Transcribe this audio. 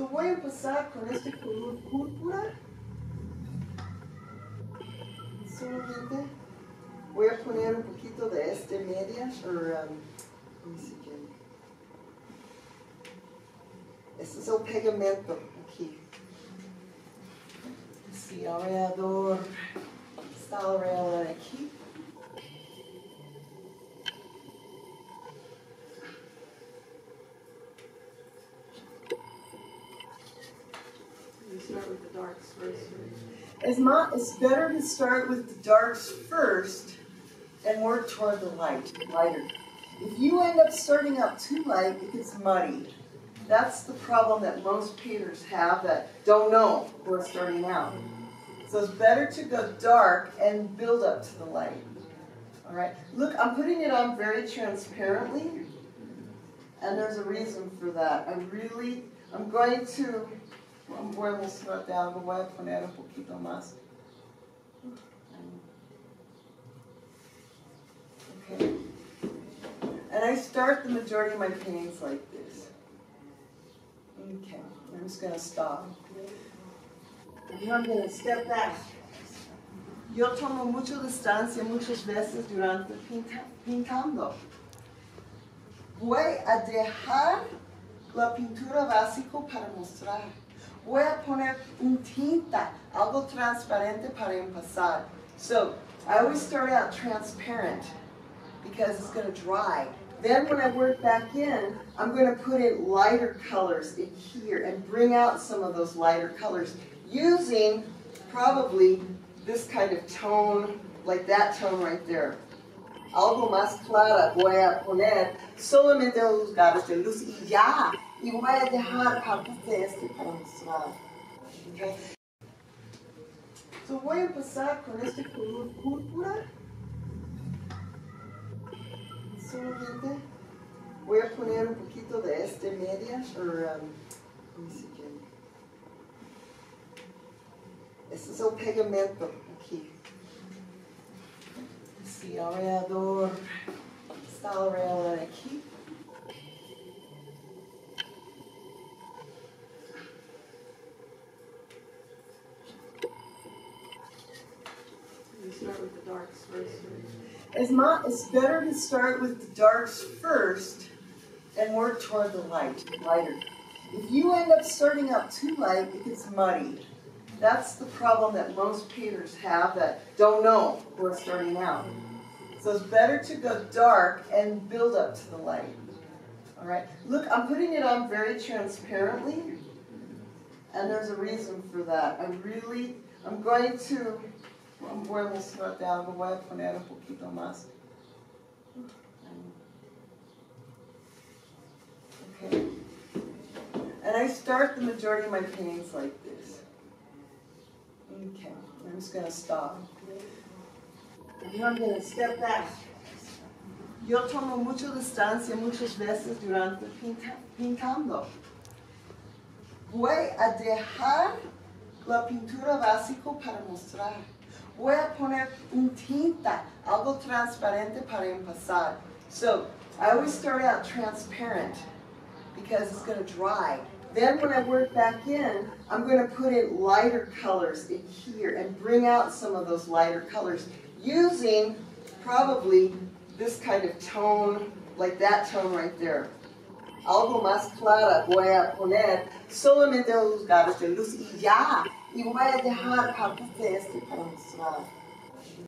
So voy a empezar con este color púrpura. Solamente voy a poner un poquito de este media, um, este es el pegamento aquí. Sí, alrededor, está alrededor de aquí. Darks first. It's, it's better to start with the darks first and work toward the light, lighter. If you end up starting out too light, it gets muddy. That's the problem that most painters have that don't know who are starting out. So it's better to go dark and build up to the light. All right. Look, I'm putting it on very transparently, and there's a reason for that. I really, I'm going to voy a mostrarte algo, voy a poner un poquito más. Okay. And I start the majority of my paintings like this. Okay, I'm just going to stop. And I'm going to step back. Yo tomo mucha distancia muchas veces durante pinta, pintando. Voy a dejar la pintura básica para mostrar. Voy a poner un tinta, algo transparente para empezar. So, I always start out transparent because it's going to dry. Then when I work back in, I'm going to put in lighter colors in here and bring out some of those lighter colors using probably this kind of tone, like that tone right there. Algo más clara voy a poner solamente los lugares de luz y ya. Y voy a dejar parte de este para mostrar. Okay. So voy a empezar con este color púrpura. Solamente voy a poner un poquito de este media, o um, este es el pegamento aquí. It's, better to start with the darks first and work toward the light, lighter. If you end up starting out too light, it gets muddy. That's the problem that most painters have that don't know who are starting out. So it's better to go dark and build up to the light. All right. Look, I'm putting it on very transparently, and there's a reason for that. I really, I'm going to voy a mostrarte algo, voy a poner un poquito más. Okay. And I start the majority of my paintings like this. Okay, I'm just going to stop. I'm going to step back. Yo tomo mucha distancia muchas veces durante pinta, pintando. Voy a dejar la pintura básica para mostrar. Voy a poner un tinta, algo transparente para empezar. So, I always start out transparent because it's going to dry. Then when I work back in, I'm going to put in lighter colors in here and bring out some of those lighter colors using probably this kind of tone, like that tone right there. Algo más clara voy a poner solamente los lugares de luz y ya. Y voy a dejar parte de este para mostrar.